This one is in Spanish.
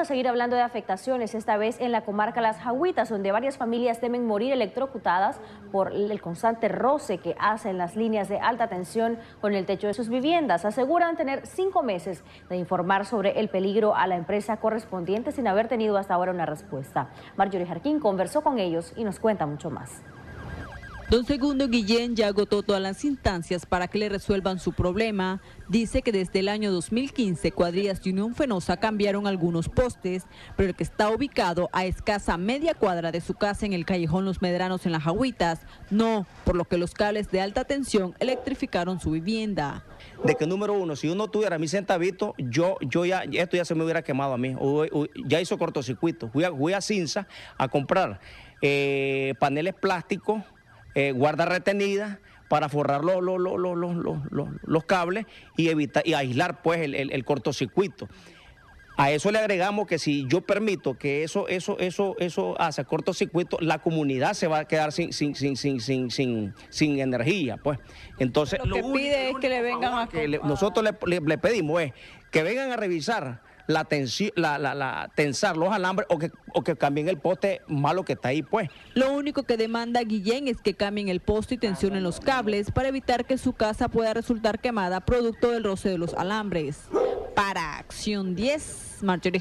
a seguir hablando de afectaciones, esta vez en la comarca Las Jaguitas, donde varias familias temen morir electrocutadas por el constante roce que hacen las líneas de alta tensión con el techo de sus viviendas. Aseguran tener cinco meses de informar sobre el peligro a la empresa correspondiente sin haber tenido hasta ahora una respuesta. Marjorie Jarquín conversó con ellos y nos cuenta mucho más. Don Segundo Guillén ya agotó todas las instancias para que le resuelvan su problema. Dice que desde el año 2015 cuadrillas de Unión Fenosa cambiaron algunos postes, pero el que está ubicado a escasa media cuadra de su casa en el callejón Los Medranos en las Jagüitas, no, por lo que los cables de alta tensión electrificaron su vivienda. De que número uno, si uno tuviera mi centavito, yo, yo ya, esto ya se me hubiera quemado a mí, ya hizo cortocircuito. Fui a, a Cinza a comprar eh, paneles plásticos eh, guarda retenida para forrar los, los, cables y evitar y aislar pues el, cortocircuito. A eso le agregamos que si yo permito que eso, eso, eso, eso hace cortocircuito, la comunidad se va a quedar sin, sin, sin, sin, sin, sin, energía. Pues. Entonces, lo, que pide es que le vengan a... Que nosotros le pedimos es que vengan a revisar la, tensión, la, la, tensar los alambres o que, o que cambien el poste malo que está ahí, pues. Lo único que demanda Guillén es que cambien el poste y tensionen los cables para evitar que su casa pueda resultar quemada producto del roce de los alambres. Para Acción 10, Marjorie